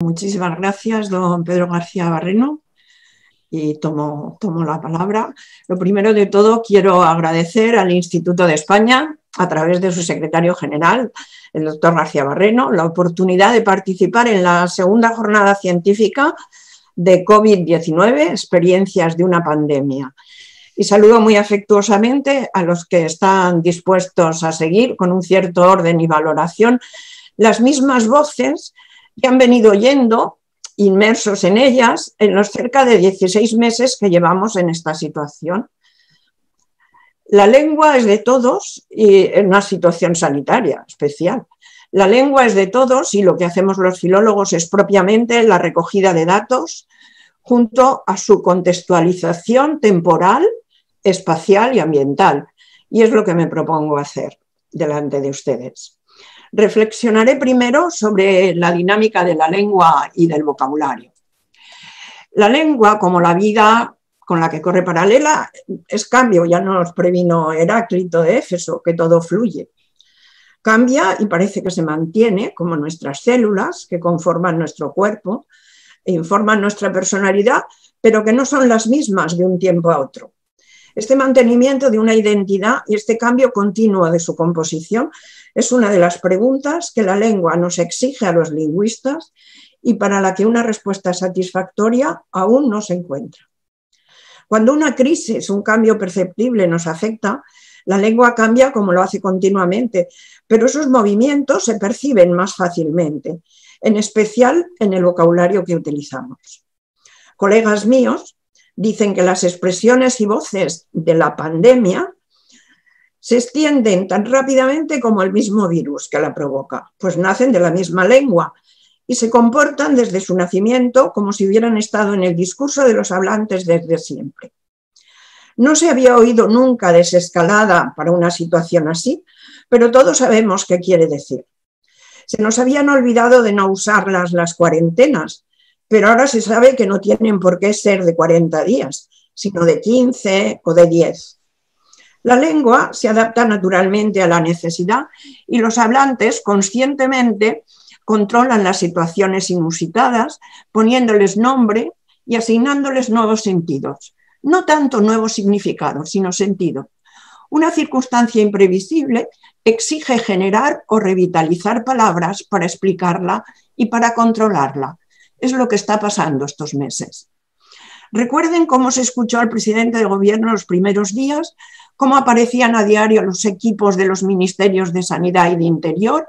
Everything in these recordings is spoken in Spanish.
Muchísimas gracias, don Pedro García Barreno. Y tomo, tomo la palabra. Lo primero de todo, quiero agradecer al Instituto de España, a través de su secretario general, el doctor García Barreno, la oportunidad de participar en la segunda jornada científica de COVID-19, experiencias de una pandemia. Y saludo muy afectuosamente a los que están dispuestos a seguir con un cierto orden y valoración las mismas voces que han venido oyendo, inmersos en ellas, en los cerca de 16 meses que llevamos en esta situación. La lengua es de todos y en una situación sanitaria especial. La lengua es de todos y lo que hacemos los filólogos es propiamente la recogida de datos junto a su contextualización temporal, espacial y ambiental. Y es lo que me propongo hacer delante de ustedes. Reflexionaré primero sobre la dinámica de la lengua y del vocabulario. La lengua, como la vida con la que corre paralela, es cambio, ya nos previno Heráclito de Éfeso, que todo fluye. Cambia y parece que se mantiene, como nuestras células que conforman nuestro cuerpo e informan nuestra personalidad, pero que no son las mismas de un tiempo a otro. Este mantenimiento de una identidad y este cambio continuo de su composición es una de las preguntas que la lengua nos exige a los lingüistas y para la que una respuesta satisfactoria aún no se encuentra. Cuando una crisis, un cambio perceptible nos afecta, la lengua cambia como lo hace continuamente, pero esos movimientos se perciben más fácilmente, en especial en el vocabulario que utilizamos. Colegas míos dicen que las expresiones y voces de la pandemia se extienden tan rápidamente como el mismo virus que la provoca, pues nacen de la misma lengua y se comportan desde su nacimiento como si hubieran estado en el discurso de los hablantes desde siempre. No se había oído nunca desescalada para una situación así, pero todos sabemos qué quiere decir. Se nos habían olvidado de no usarlas las cuarentenas, pero ahora se sabe que no tienen por qué ser de 40 días, sino de 15 o de 10. La lengua se adapta naturalmente a la necesidad y los hablantes conscientemente controlan las situaciones inusitadas, poniéndoles nombre y asignándoles nuevos sentidos. No tanto nuevos significados, sino sentido. Una circunstancia imprevisible exige generar o revitalizar palabras para explicarla y para controlarla. Es lo que está pasando estos meses. Recuerden cómo se escuchó al presidente de gobierno los primeros días cómo aparecían a diario los equipos de los ministerios de Sanidad y de Interior,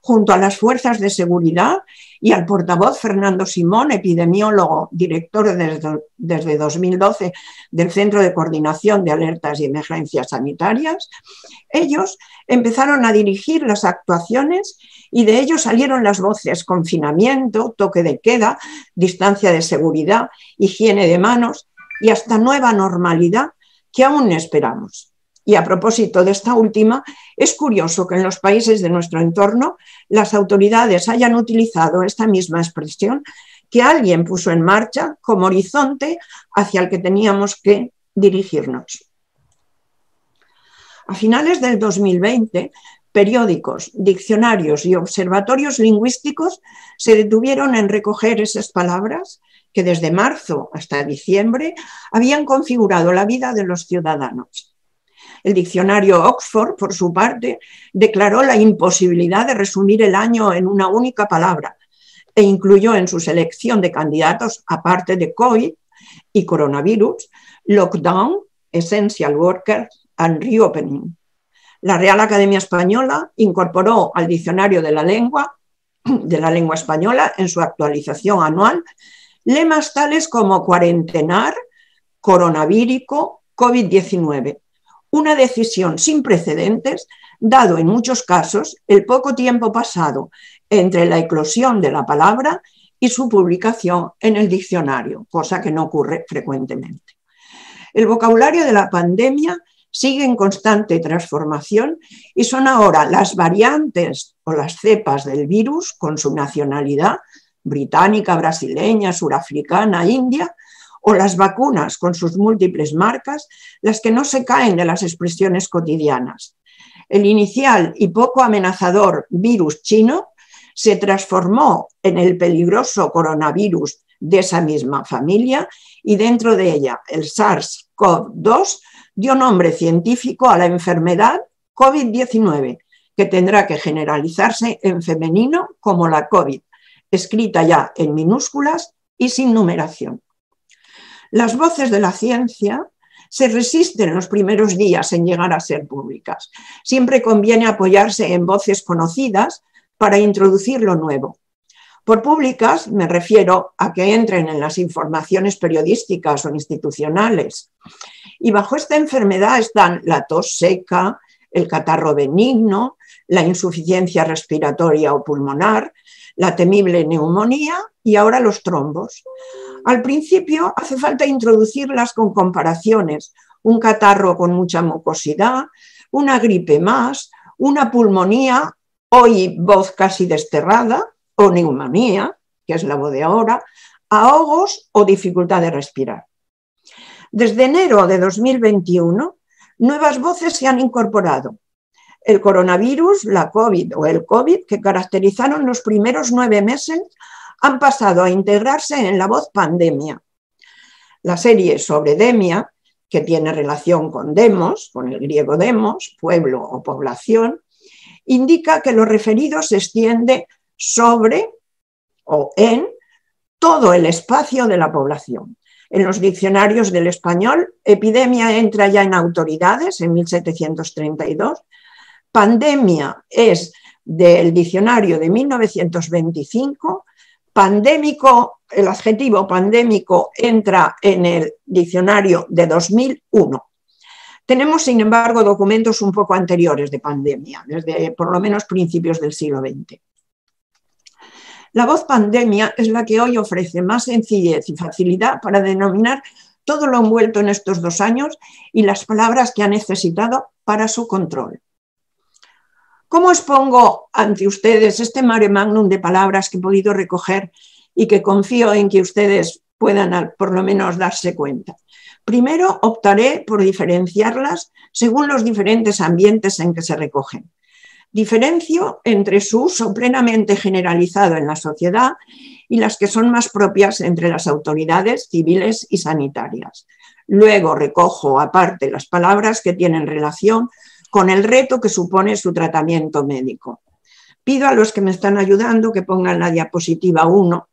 junto a las fuerzas de seguridad y al portavoz Fernando Simón, epidemiólogo, director desde, desde 2012 del Centro de Coordinación de Alertas y Emergencias Sanitarias, ellos empezaron a dirigir las actuaciones y de ellos salieron las voces confinamiento, toque de queda, distancia de seguridad, higiene de manos y hasta nueva normalidad que aún esperamos. Y a propósito de esta última, es curioso que en los países de nuestro entorno las autoridades hayan utilizado esta misma expresión que alguien puso en marcha como horizonte hacia el que teníamos que dirigirnos. A finales del 2020, periódicos, diccionarios y observatorios lingüísticos se detuvieron en recoger esas palabras que desde marzo hasta diciembre habían configurado la vida de los ciudadanos. El diccionario Oxford, por su parte, declaró la imposibilidad de resumir el año en una única palabra e incluyó en su selección de candidatos, aparte de COVID y coronavirus, lockdown, essential workers and reopening. La Real Academia Española incorporó al diccionario de la lengua de la lengua española en su actualización anual lemas tales como cuarentenar, coronavírico, COVID-19. Una decisión sin precedentes, dado en muchos casos el poco tiempo pasado entre la eclosión de la palabra y su publicación en el diccionario, cosa que no ocurre frecuentemente. El vocabulario de la pandemia sigue en constante transformación y son ahora las variantes o las cepas del virus con su nacionalidad británica, brasileña, surafricana, india, o las vacunas con sus múltiples marcas, las que no se caen de las expresiones cotidianas. El inicial y poco amenazador virus chino se transformó en el peligroso coronavirus de esa misma familia y dentro de ella el SARS-CoV-2 dio nombre científico a la enfermedad COVID-19, que tendrá que generalizarse en femenino como la COVID, escrita ya en minúsculas y sin numeración. Las voces de la ciencia se resisten los primeros días en llegar a ser públicas. Siempre conviene apoyarse en voces conocidas para introducir lo nuevo. Por públicas me refiero a que entren en las informaciones periodísticas o institucionales. Y bajo esta enfermedad están la tos seca, el catarro benigno, la insuficiencia respiratoria o pulmonar, la temible neumonía y ahora los trombos. Al principio hace falta introducirlas con comparaciones, un catarro con mucha mucosidad, una gripe más, una pulmonía, hoy voz casi desterrada, o neumonía, que es la voz de ahora, ahogos o dificultad de respirar. Desde enero de 2021, nuevas voces se han incorporado. El coronavirus, la COVID o el COVID, que caracterizaron los primeros nueve meses, han pasado a integrarse en la voz pandemia. La serie sobre Demia, que tiene relación con demos, con el griego demos, pueblo o población, indica que lo referido se extiende sobre o en todo el espacio de la población. En los diccionarios del español, epidemia entra ya en autoridades en 1732, pandemia es del diccionario de 1925 pandémico, el adjetivo pandémico entra en el diccionario de 2001. Tenemos, sin embargo, documentos un poco anteriores de pandemia, desde por lo menos principios del siglo XX. La voz pandemia es la que hoy ofrece más sencillez y facilidad para denominar todo lo envuelto en estos dos años y las palabras que ha necesitado para su control. ¿Cómo expongo ante ustedes este mare magnum de palabras que he podido recoger y que confío en que ustedes puedan por lo menos darse cuenta? Primero, optaré por diferenciarlas según los diferentes ambientes en que se recogen. Diferencio entre su uso plenamente generalizado en la sociedad y las que son más propias entre las autoridades civiles y sanitarias. Luego recojo aparte las palabras que tienen relación con el reto que supone su tratamiento médico. Pido a los que me están ayudando que pongan la diapositiva 1,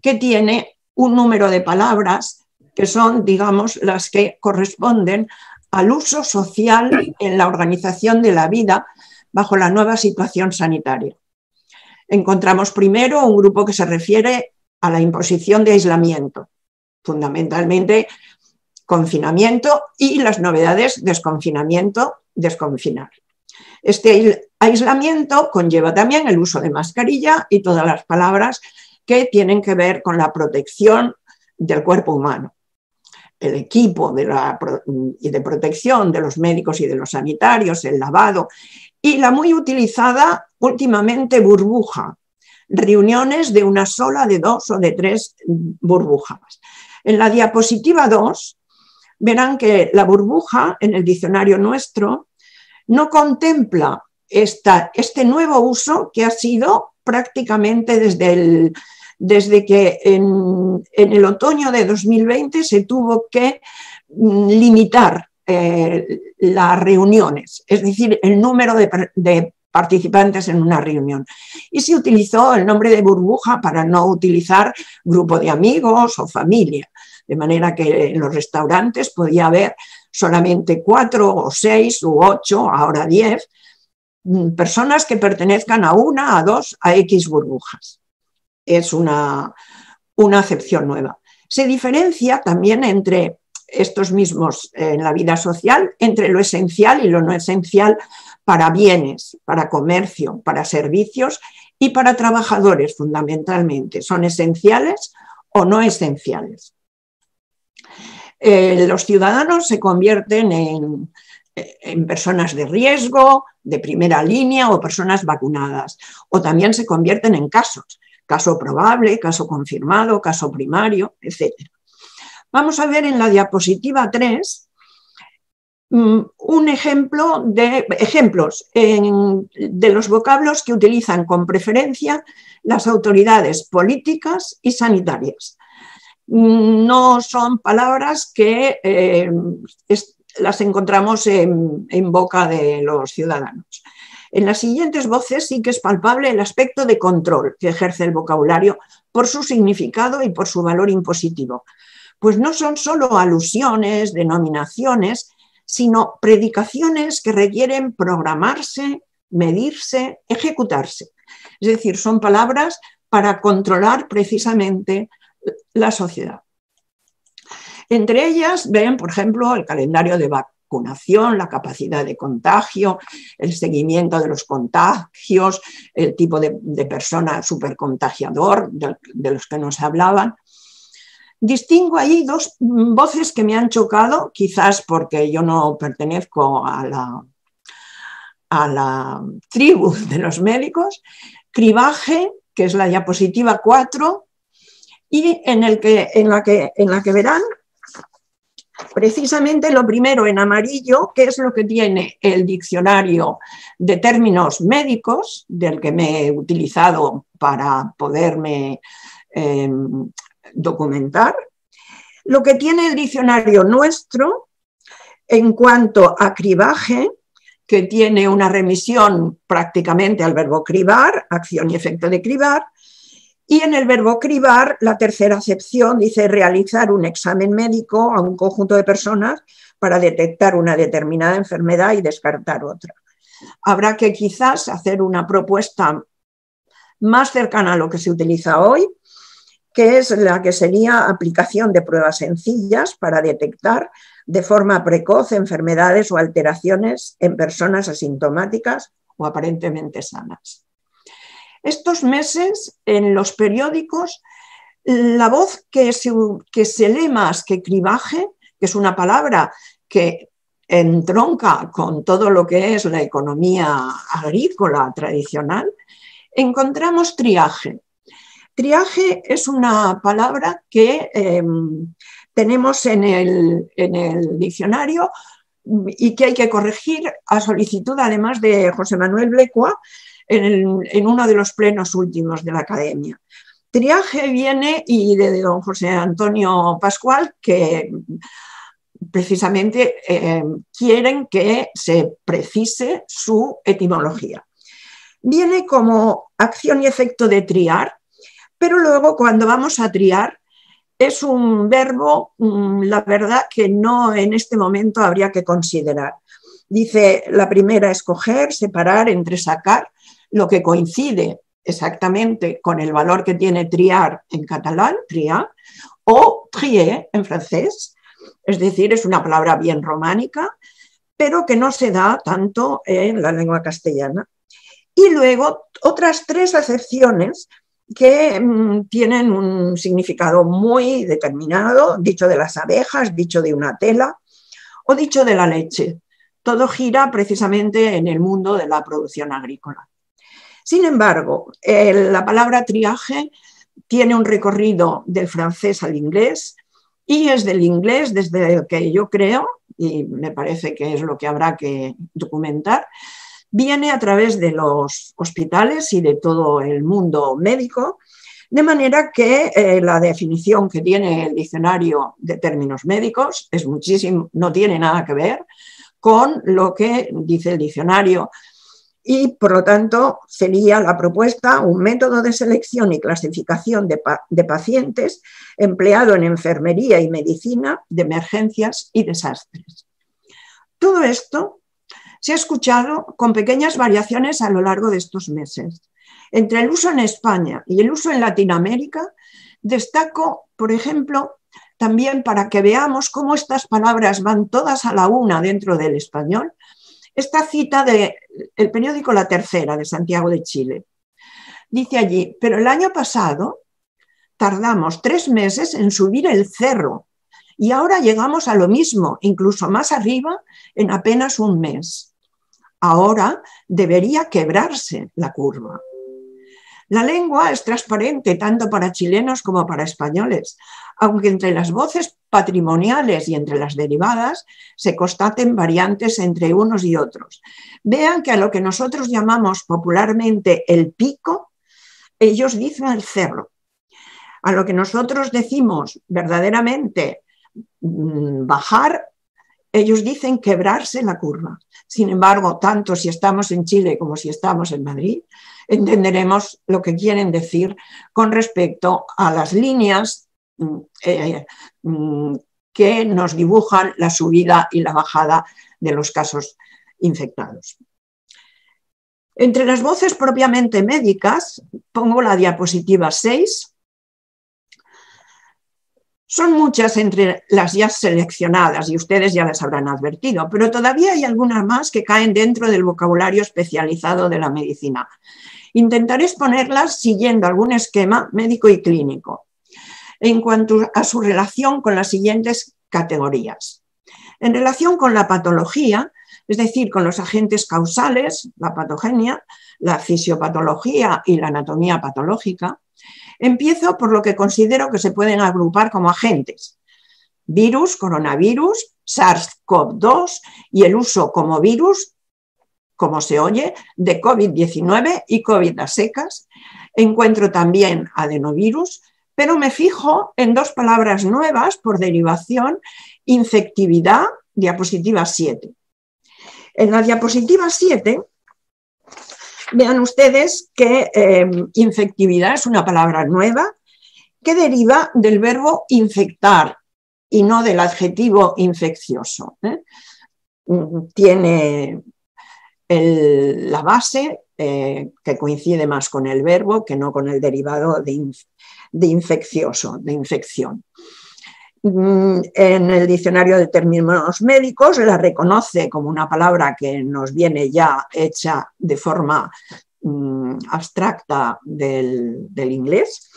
que tiene un número de palabras que son, digamos, las que corresponden al uso social en la organización de la vida bajo la nueva situación sanitaria. Encontramos primero un grupo que se refiere a la imposición de aislamiento, fundamentalmente confinamiento y las novedades desconfinamiento desconfinar. Este aislamiento conlleva también el uso de mascarilla y todas las palabras que tienen que ver con la protección del cuerpo humano. El equipo de, de protección de los médicos y de los sanitarios, el lavado y la muy utilizada últimamente burbuja, reuniones de una sola, de dos o de tres burbujas. En la diapositiva 2 verán que la burbuja en el diccionario nuestro no contempla este nuevo uso que ha sido prácticamente desde, el, desde que en, el otoño de 2020 se tuvo que mm, limitar eh, las reuniones, es decir, el número de participantes en una reunión. Y se utilizó el nombre de burbuja para no utilizar grupo de amigos o familia de manera que en los restaurantes podía haber solamente cuatro o seis u ocho, ahora diez, mm, personas que pertenezcan a una, a dos, a X burbujas. Es una, una acepción nueva. Se diferencia también entre estos mismos en la vida social, entre lo esencial y lo no esencial para bienes, para comercio, para servicios y para trabajadores fundamentalmente. ¿Son esenciales o no esenciales? Eh, los ciudadanos se convierten en, en personas de riesgo, de primera línea o personas vacunadas, o también se convierten en casos, caso probable, caso confirmado, caso primario, etc. Vamos a ver en la diapositiva 3 mm, un ejemplo de ejemplos de los vocablos que utilizan con preferencia las autoridades políticas y sanitarias. No son palabras que eh, las encontramos en, en boca de los ciudadanos. En las siguientes voces sí que es palpable el aspecto de control que ejerce el vocabulario por su significado y por su valor impositivo. Pues no son solo alusiones, denominaciones, sino predicaciones que requieren programarse, medirse, ejecutarse. Es decir, son palabras para controlar precisamente la sociedad. Entre ellas ven, por ejemplo, el calendario de vacunación, la capacidad de contagio, el seguimiento de los contagios, el tipo de, persona supercontagiador de, de los que nos hablaban. Distingo ahí dos voces que me han chocado, quizás porque yo no pertenezco a la, a la tribu de los médicos, cribaje, que es la diapositiva 4, y en, el que, en, la que, en la que verán precisamente lo primero en amarillo, que es lo que tiene el diccionario de términos médicos, del que me he utilizado para poderme em, documentar, lo que tiene el diccionario nuestro en cuanto a cribaje, que tiene una remisión prácticamente al verbo cribar, acción y efecto de cribar, y en el verbo cribar, la tercera acepción dice realizar un examen médico a un conjunto de personas para detectar una determinada enfermedad y descartar otra. Habrá que quizás hacer una propuesta más cercana a lo que se utiliza hoy, que es la que sería aplicación de pruebas sencillas para detectar de forma precoz enfermedades o alteraciones en personas asintomáticas o aparentemente sanas. Estos meses en los periódicos, la voz que se, que se lee más que cribaje, que es una palabra que entronca con todo lo que es la economía agrícola tradicional, encontramos triaje. Triaje es una palabra que em, tenemos en el, en el, diccionario y que hay que corregir a solicitud además de José Manuel Blecua, en, uno de los plenos últimos de la academia. Triaje viene y de don José Antonio Pascual, que precisamente eh, quieren que se precise su etimología. Viene como acción y efecto de triar, pero luego cuando vamos a triar es un verbo, mm, la verdad, que no en este momento habría que considerar. Dice la primera, escoger, separar, entresacar, lo que coincide exactamente con el valor que tiene triar en catalán, triar, o trier en francés, es decir, es una palabra bien románica, pero que no se da tanto en la lengua castellana. Y luego otras tres acepciones que mm, tienen un significado muy determinado, dicho de las abejas, dicho de una tela o dicho de la leche. Todo gira precisamente en el mundo de la producción agrícola. Sin embargo, la palabra triaje tiene un recorrido del francés al inglés y es del inglés desde el que yo creo, y me parece que es lo que habrá que documentar, viene a través de los hospitales y de todo el mundo médico, de manera que eh, la definición que tiene el diccionario de términos médicos es muchísimo, no tiene nada que ver con lo que dice el diccionario y por lo tanto sería la propuesta un método de selección y clasificación de, pacientes empleado en enfermería y medicina de emergencias y desastres. Todo esto se ha escuchado con pequeñas variaciones a lo largo de estos meses. Entre el uso en España y el uso en Latinoamérica, destaco, por ejemplo, también para que veamos cómo estas palabras van todas a la una dentro del español, esta cita del el periódico La Tercera de Santiago de Chile. Dice allí, pero el año pasado tardamos tres meses en subir el cerro y ahora llegamos a lo mismo, incluso más arriba, en apenas un mes. Ahora debería quebrarse la curva. La lengua es transparente tanto para chilenos como para españoles, aunque entre las voces patrimoniales y entre las derivadas se constaten variantes entre unos y otros. Vean que a lo que nosotros llamamos popularmente el pico, ellos dicen el cerro. A lo que nosotros decimos verdaderamente mm, bajar, ellos dicen quebrarse la curva. Sin embargo, tanto si estamos en Chile como si estamos en Madrid, entenderemos lo que quieren decir con respecto a las líneas mm, eh, mm, que nos dibujan la subida y la bajada de los casos infectados. Entre las voces propiamente médicas, pongo la diapositiva 6, son muchas entre las ya seleccionadas y ustedes ya las habrán advertido, pero todavía hay algunas más que caen dentro del vocabulario especializado de la medicina. Intentaré exponerlas siguiendo algún esquema médico y clínico en cuanto a su relación con las siguientes categorías. En relación con la patología, es decir, con los agentes causales, la patogenia, la fisiopatología y la anatomía patológica, Empiezo por lo que considero que se pueden agrupar como agentes. Virus, coronavirus, SARS-CoV-2 y el uso como virus, como se oye, de COVID-19 y COVID a secas. Encuentro también adenovirus, pero me fijo en dos palabras nuevas por derivación, infectividad, diapositiva 7. En la diapositiva 7 Vean ustedes que eh, infectividad es una palabra nueva que deriva del verbo infectar y no del adjetivo infeccioso. ¿eh? Tiene la base eh, que coincide más con el verbo que no con el derivado de infeccioso, de infección. Mm, en el diccionario de términos médicos la reconoce como una palabra que nos viene ya hecha de forma mm, abstracta del, inglés,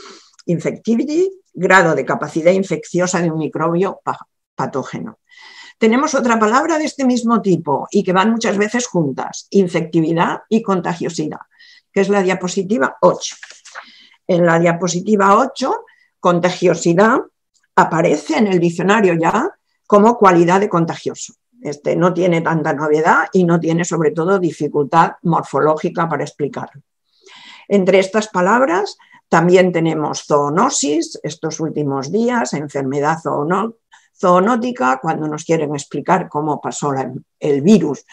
infectivity, grado de capacidad infecciosa de un microbio patógeno. Tenemos otra palabra de este mismo tipo y que van muchas veces juntas, infectividad y contagiosidad, que es la diapositiva 8. En la diapositiva 8, contagiosidad aparece en el diccionario ya como cualidad de contagioso. Este no tiene tanta novedad y no tiene sobre todo dificultad morfológica para explicarlo. Entre estas palabras también tenemos zoonosis, estos últimos días, enfermedad zoonótica, cuando nos quieren explicar cómo pasó el virus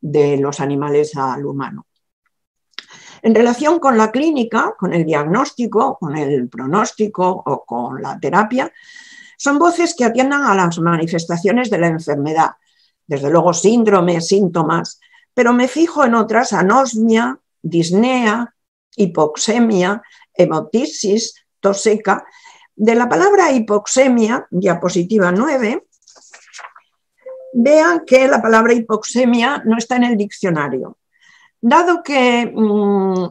de los animales al humano. En relación con la clínica, con el diagnóstico, con el pronóstico o con la terapia, son voces que atiendan a las manifestaciones de la enfermedad, desde luego síndromes, síntomas, pero me fijo en otras, anosmia, disnea, hipoxemia, hemotisis, toseca. De la palabra hipoxemia, diapositiva 9, vean que la palabra hipoxemia no está en el diccionario. Dado que mm,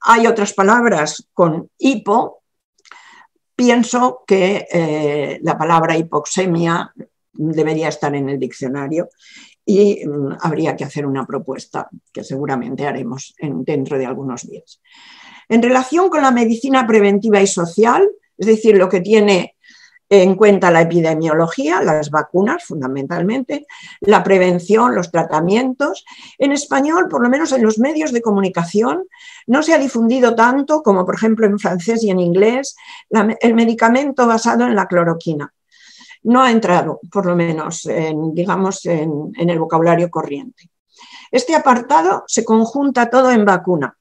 hay otras palabras con hipo, pienso que eh, la palabra hipoxemia debería estar en el diccionario y mm, habría que hacer una propuesta que seguramente haremos dentro de algunos días. En relación con la medicina preventiva y social, es decir, lo que tiene en cuenta la epidemiología, las vacunas fundamentalmente, la prevención, los tratamientos. En español, por lo menos en los medios de comunicación, no se ha difundido tanto como por ejemplo en francés y en inglés el medicamento basado en la cloroquina. No ha entrado, por lo menos, en, digamos, en, en el vocabulario corriente. Este apartado se conjunta todo en vacuna.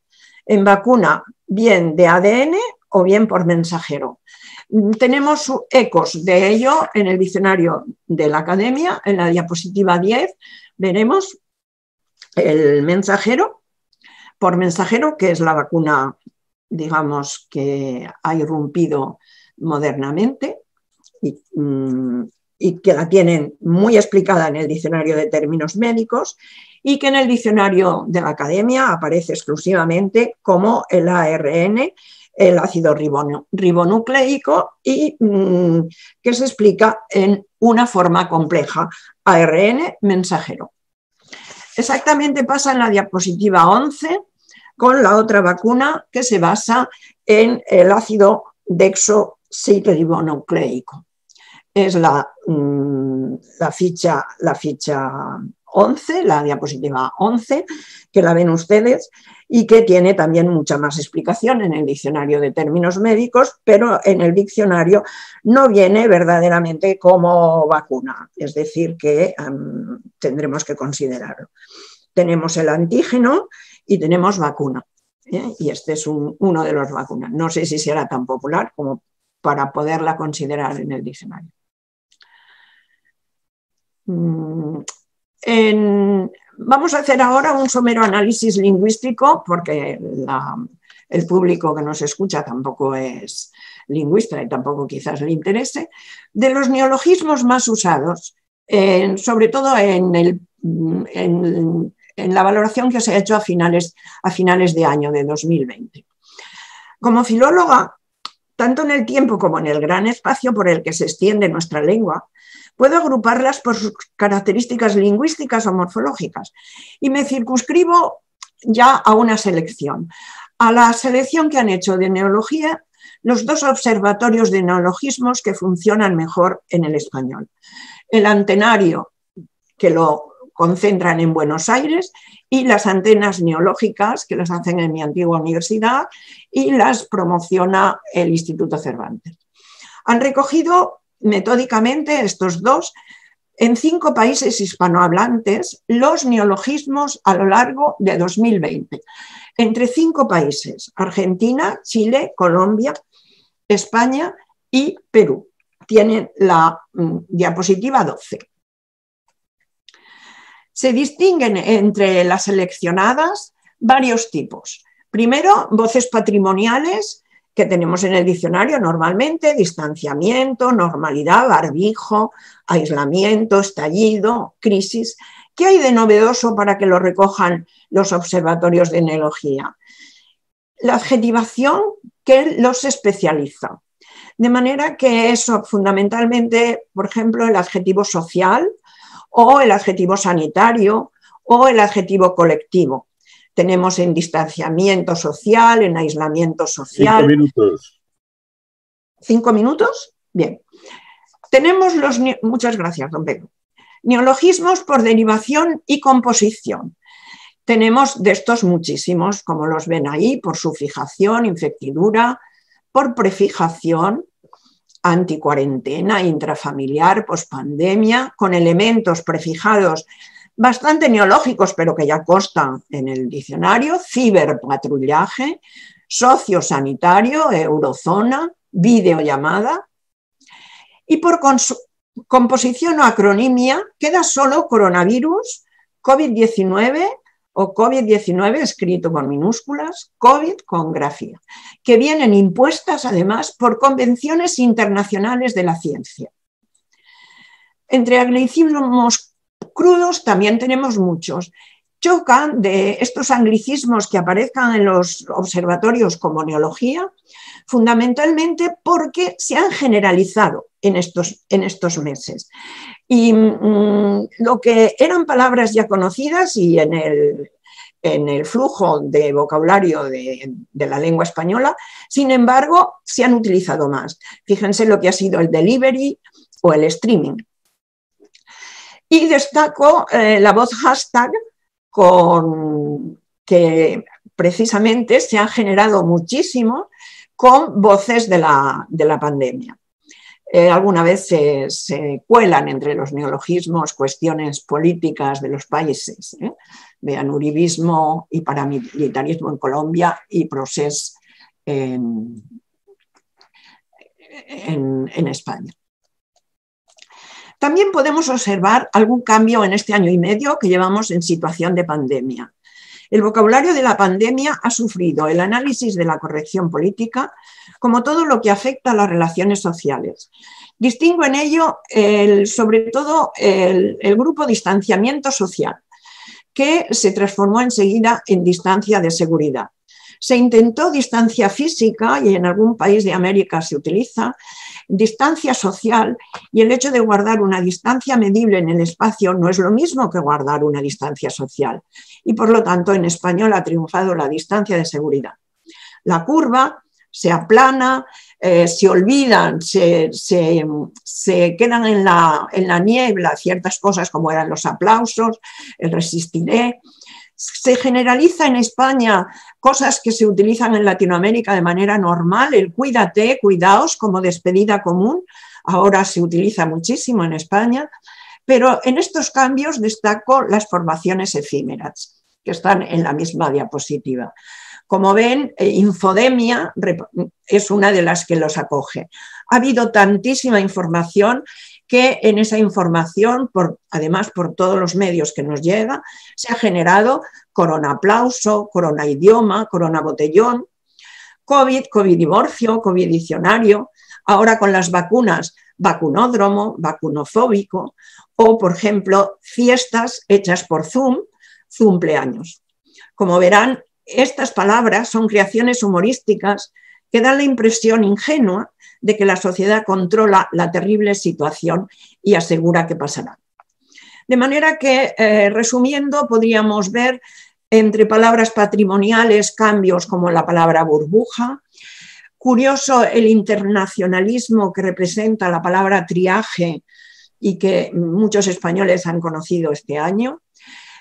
En vacuna bien de ADN o bien por mensajero. Tenemos ecos de ello en el diccionario de la academia, en la diapositiva 10, veremos el mensajero, por mensajero, que es la vacuna, digamos, que ha irrumpido modernamente y, mm, y que la tienen muy explicada en el diccionario de términos médicos y que en el diccionario de la academia aparece exclusivamente como el ARN el ácido ribonucleico y mm, que se explica en una forma compleja, ARN mensajero. Exactamente pasa en la diapositiva 11 con la otra vacuna que se basa en el ácido dexosiribonucleico. Es la, mm, la, ficha, la ficha 11, la diapositiva 11, que la ven ustedes y que tiene también mucha más explicación en el diccionario de términos médicos, pero en el diccionario no viene verdaderamente como vacuna, es decir, que tendremos que considerarlo. Tenemos el antígeno y tenemos vacuna, ¿eh? y este es uno de los vacunas. No sé si será tan popular como para poderla considerar en el diccionario. Mm, en, Vamos a hacer ahora un somero análisis lingüístico porque el público que nos escucha tampoco es lingüista y tampoco quizás le interese, de los neologismos más usados, sobre todo en, la valoración que se ha hecho a finales, a finales de año de 2020. Como filóloga, tanto en el tiempo como en el gran espacio por el que se extiende nuestra lengua, Puedo agruparlas por sus características lingüísticas o morfológicas y me circunscribo ya a una selección. A la selección que han hecho de neología los dos observatorios de neologismos que funcionan mejor en el español. El antenario, que lo concentran en Buenos Aires, y las antenas neológicas, que las hacen en mi antigua universidad, y las promociona el Instituto Cervantes. Han recogido metódicamente estos dos en cinco países hispanohablantes los neologismos a lo largo de 2020. Entre cinco países, Argentina, Chile, Colombia, España y Perú. Tienen la mm, diapositiva 12. Se distinguen entre las seleccionadas varios tipos. Primero, voces patrimoniales que tenemos en el diccionario normalmente, distanciamiento, normalidad, barbijo, aislamiento, estallido, crisis. ¿Qué hay de novedoso para que lo recojan los observatorios de enología? La adjetivación que los especializa. De manera que eso fundamentalmente, por ejemplo, el adjetivo social o el adjetivo sanitario o el adjetivo colectivo tenemos en distanciamiento social, en aislamiento social. Cinco minutos. ¿Cinco minutos? Bien. Tenemos los. Muchas gracias, don Pedro. Neologismos por derivación y composición. Tenemos de estos muchísimos, como los ven ahí, por su fijación, infectidura, por prefijación, anticuarentena, intrafamiliar, pospandemia, con elementos prefijados bastante neológicos, pero que ya constan en el diccionario, ciberpatrullaje, sociosanitario, eurozona, videollamada. Y por composición o acronimia queda solo coronavirus, COVID-19 o COVID-19 escrito con minúsculas, COVID con grafía, que vienen impuestas además por convenciones internacionales de la ciencia. Entre anglicismos Crudos también tenemos muchos. Chocan de estos anglicismos que aparezcan en los observatorios como neología, fundamentalmente porque se han generalizado en estos, en estos meses. Y mm, lo que eran palabras ya conocidas y en el, en el flujo de vocabulario de, de, la lengua española, sin embargo, se han utilizado más. Fíjense lo que ha sido el delivery o el streaming. Y destaco eh, la voz hashtag con, que precisamente se ha generado muchísimo con voces de la, pandemia. Eh, alguna vez se, cuelan entre los neologismos cuestiones políticas de los países. ¿eh? Vean uribismo y paramilitarismo en Colombia y proces en España. También podemos observar algún cambio en este año y medio que llevamos en situación de pandemia. El vocabulario de la pandemia ha sufrido el análisis de la corrección política como todo lo que afecta a las relaciones sociales. Distingo en ello sobre todo el, el grupo distanciamiento social, que se transformó enseguida en distancia de seguridad. Se intentó distancia física y en algún país de América se utiliza distancia social y el hecho de guardar una distancia medible en el espacio no es lo mismo que guardar una distancia social. Y por lo tanto, en español ha triunfado la distancia de seguridad. La curva se aplana, eh, se olvidan, se, quedan en la, en la niebla ciertas cosas como eran los aplausos, el resistiré, se generaliza en España cosas que se utilizan en Latinoamérica de manera normal, el cuídate, cuidaos como despedida común, ahora se utiliza muchísimo en España, pero en estos cambios destaco las formaciones efímeras, que están en la misma diapositiva. Como ven, eh, Infodemia es una de las que los acoge. Ha habido tantísima información que en esa información, además por todos los medios que nos llega, se ha generado corona aplauso, corona idioma, corona botellón, COVID, COVID divorcio, COVID diccionario, ahora con las vacunas, vacunódromo, vacunofóbico, o por ejemplo, fiestas hechas por Zoom, Zumpleaños. Como verán, estas palabras son creaciones humorísticas que dan la impresión ingenua de que la sociedad controla la terrible situación y asegura que pasará. De manera que, eh, resumiendo, podríamos ver entre palabras patrimoniales cambios como la palabra burbuja, curioso el internacionalismo que representa la palabra triaje y que muchos españoles han conocido este año,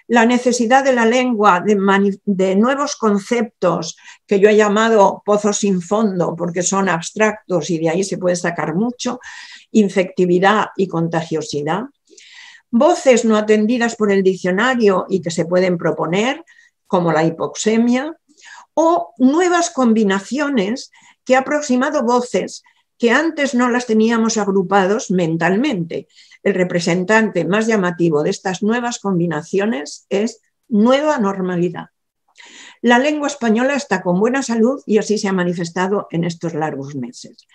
la necesidad de la lengua de, nuevos conceptos que yo he llamado pozos sin fondo porque son abstractos y de ahí se puede sacar mucho, infectividad y contagiosidad, voces no atendidas por el diccionario y que se pueden proponer, como la hipoxemia, o nuevas combinaciones que ha aproximado voces que antes no las teníamos agrupados mentalmente el representante más llamativo de estas nuevas combinaciones es nueva normalidad. La lengua española está con buena salud y así se ha manifestado en estos largos meses.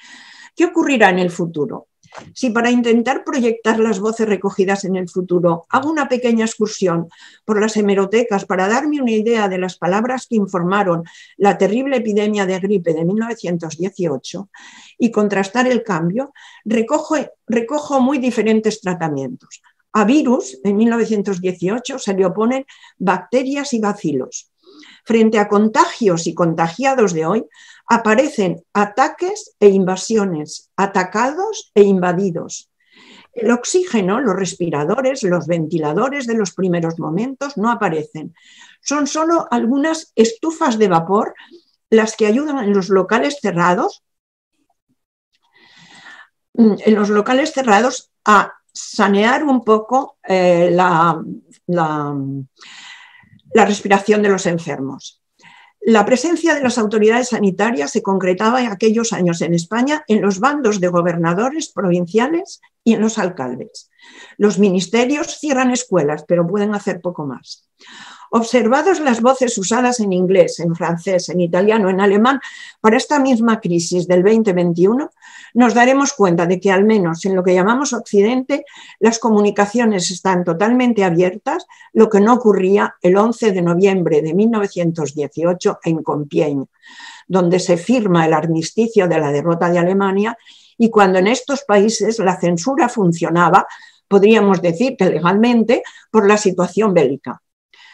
¿Qué ocurrirá en el futuro? Si para intentar proyectar las voces recogidas en el futuro hago una pequeña excursión por las hemerotecas para darme una idea de las palabras que informaron la terrible epidemia de gripe de 1918 y contrastar el cambio, recojo, recojo muy diferentes tratamientos. A virus, en 1918, se le oponen bacterias y bacilos. Frente a contagios y contagiados de hoy, aparecen ataques e invasiones, atacados e invadidos. El oxígeno, los respiradores, los ventiladores de los primeros momentos no aparecen. Son solo algunas estufas de vapor las que ayudan en los locales cerrados, mm, en los locales cerrados a sanear un poco eh, la respiración de los enfermos. La presencia de las autoridades sanitarias se concretaba en aquellos años en España en los bandos de gobernadores provinciales y en los alcaldes. Los ministerios cierran escuelas, pero pueden hacer poco más. Observados las voces usadas en inglés, en francés, en italiano, en alemán para esta misma crisis del 2021, nos daremos cuenta de que al menos en lo que llamamos Occidente, las comunicaciones están totalmente abiertas, lo que no ocurría el 11 de noviembre de 1918 en Compiègne, donde se firma el armisticio de la derrota de Alemania y cuando en estos países la censura funcionaba, podríamos decir que legalmente, por la situación bélica.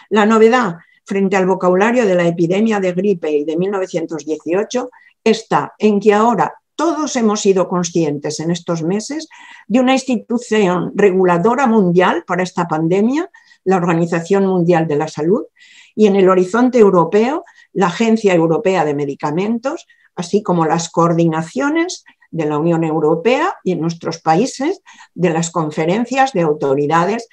La novedad frente al vocabulario de la epidemia de gripe y de 1918 está en que ahora todos hemos sido conscientes en estos meses de una institución reguladora mundial para esta pandemia, la Organización Mundial de la Salud, y en el horizonte europeo, la Agencia Europea de Medicamentos, así como las coordinaciones de la Unión Europea y en nuestros países de las conferencias de autoridades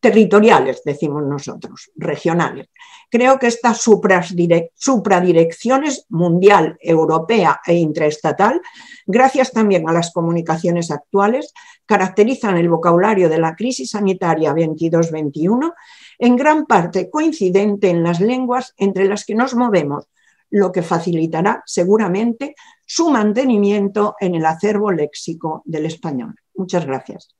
territoriales, decimos nosotros, regionales. Creo que estas supradirecciones mundial, europea e intraestatal, gracias también a las comunicaciones actuales, caracterizan el vocabulario de la crisis sanitaria 22-21, en gran parte coincidente en las lenguas entre las que nos movemos, lo que facilitará seguramente su mantenimiento en el acervo léxico del español. Muchas gracias.